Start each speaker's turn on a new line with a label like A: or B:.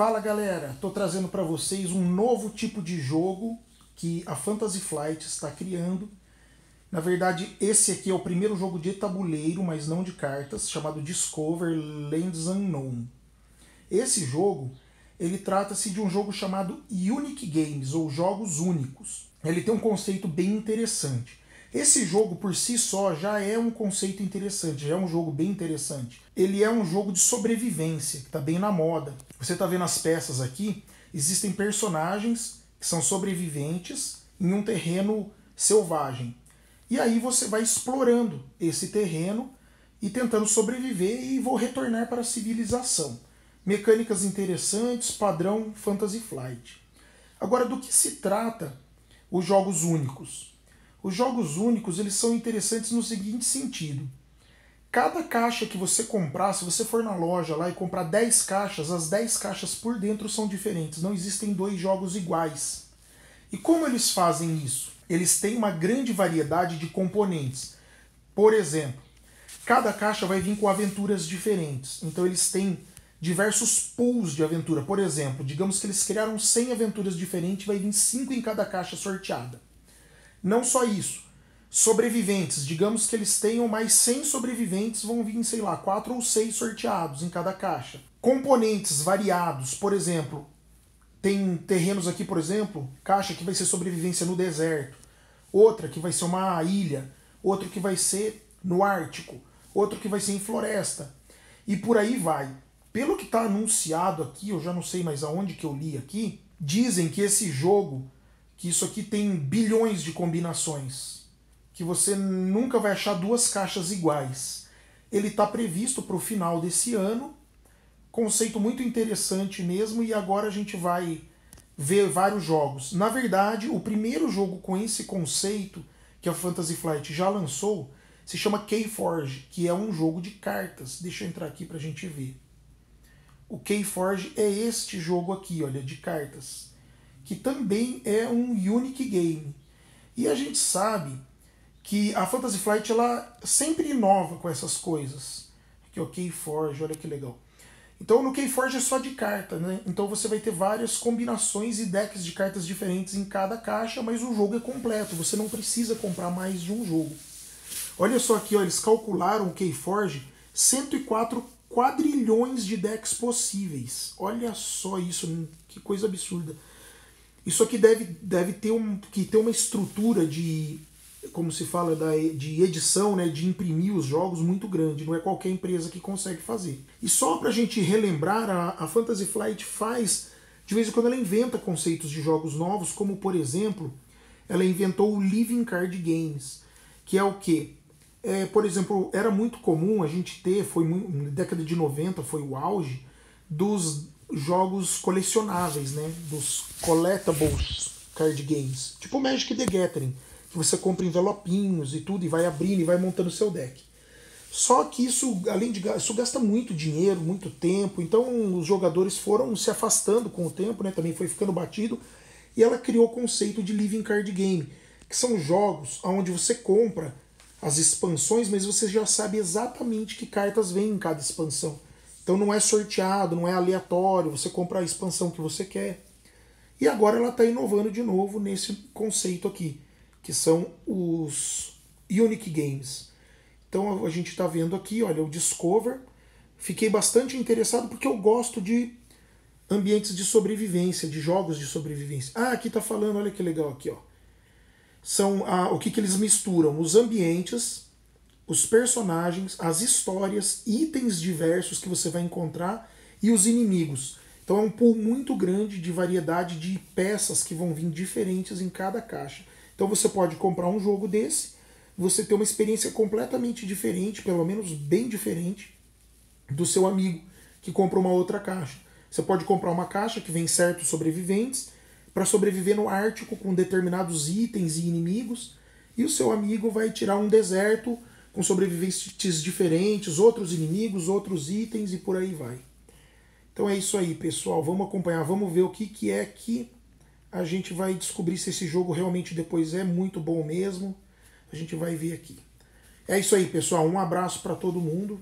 A: Fala galera, estou trazendo para vocês um novo tipo de jogo que a Fantasy Flight está criando. Na verdade, esse aqui é o primeiro jogo de tabuleiro, mas não de cartas, chamado Discover Lands Unknown. Esse jogo, ele trata-se de um jogo chamado Unique Games, ou Jogos Únicos. Ele tem um conceito bem interessante. Esse jogo por si só já é um conceito interessante, já é um jogo bem interessante. Ele é um jogo de sobrevivência, que está bem na moda. Você está vendo as peças aqui, existem personagens que são sobreviventes em um terreno selvagem. E aí você vai explorando esse terreno e tentando sobreviver e vou retornar para a civilização. Mecânicas interessantes, padrão Fantasy Flight. Agora, do que se trata os jogos únicos? Os jogos únicos eles são interessantes no seguinte sentido. Cada caixa que você comprar, se você for na loja lá e comprar 10 caixas, as 10 caixas por dentro são diferentes. Não existem dois jogos iguais. E como eles fazem isso? Eles têm uma grande variedade de componentes. Por exemplo, cada caixa vai vir com aventuras diferentes. Então eles têm diversos pools de aventura. Por exemplo, digamos que eles criaram 100 aventuras diferentes, vai vir 5 em cada caixa sorteada. Não só isso. Sobreviventes, digamos que eles tenham mais 100 sobreviventes, vão vir, sei lá, 4 ou 6 sorteados em cada caixa. Componentes variados, por exemplo, tem terrenos aqui, por exemplo, caixa que vai ser sobrevivência no deserto, outra que vai ser uma ilha, outro que vai ser no Ártico, outro que vai ser em floresta. E por aí vai. Pelo que está anunciado aqui, eu já não sei mais aonde que eu li aqui, dizem que esse jogo que isso aqui tem bilhões de combinações, que você nunca vai achar duas caixas iguais. Ele está previsto para o final desse ano, conceito muito interessante mesmo, e agora a gente vai ver vários jogos. Na verdade, o primeiro jogo com esse conceito que a Fantasy Flight já lançou se chama Keyforge, que é um jogo de cartas. Deixa eu entrar aqui para a gente ver. O Keyforge é este jogo aqui, olha, de cartas que também é um unique game. E a gente sabe que a Fantasy Flight ela sempre inova com essas coisas. Aqui, o Keyforge, olha que legal. Então no Keyforge é só de carta, né? Então você vai ter várias combinações e decks de cartas diferentes em cada caixa, mas o jogo é completo, você não precisa comprar mais de um jogo. Olha só aqui, ó, eles calcularam o Keyforge 104 quadrilhões de decks possíveis. Olha só isso, que coisa absurda. Isso aqui deve, deve ter, um, que ter uma estrutura de, como se fala, da, de edição, né, de imprimir os jogos muito grande. Não é qualquer empresa que consegue fazer. E só para a gente relembrar, a, a Fantasy Flight faz, de vez em quando ela inventa conceitos de jogos novos, como por exemplo, ela inventou o Living Card Games, que é o que? É, por exemplo, era muito comum a gente ter, foi na década de 90 foi o auge, dos jogos colecionáveis, né? Dos collectibles card games. Tipo Magic the Gathering, que você compra envelopinhos e tudo, e vai abrindo e vai montando seu deck. Só que isso, além de isso gasta muito dinheiro, muito tempo, então os jogadores foram se afastando com o tempo, né? Também foi ficando batido, e ela criou o conceito de living card game, que são jogos onde você compra as expansões, mas você já sabe exatamente que cartas vêm em cada expansão. Então não é sorteado, não é aleatório, você compra a expansão que você quer. E agora ela está inovando de novo nesse conceito aqui, que são os Unique Games. Então a gente está vendo aqui, olha, o Discover. Fiquei bastante interessado porque eu gosto de ambientes de sobrevivência, de jogos de sobrevivência. Ah, aqui está falando, olha que legal aqui, ó. São ah, o que, que eles misturam? Os ambientes os personagens, as histórias, itens diversos que você vai encontrar e os inimigos. Então é um pool muito grande de variedade de peças que vão vir diferentes em cada caixa. Então você pode comprar um jogo desse, você ter uma experiência completamente diferente, pelo menos bem diferente, do seu amigo que compra uma outra caixa. Você pode comprar uma caixa que vem certos sobreviventes para sobreviver no Ártico com determinados itens e inimigos, e o seu amigo vai tirar um deserto com sobreviventes diferentes, outros inimigos, outros itens e por aí vai. Então é isso aí, pessoal. Vamos acompanhar, vamos ver o que, que é que a gente vai descobrir se esse jogo realmente depois é muito bom mesmo. A gente vai ver aqui. É isso aí, pessoal. Um abraço para todo mundo.